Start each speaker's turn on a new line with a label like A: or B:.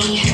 A: day.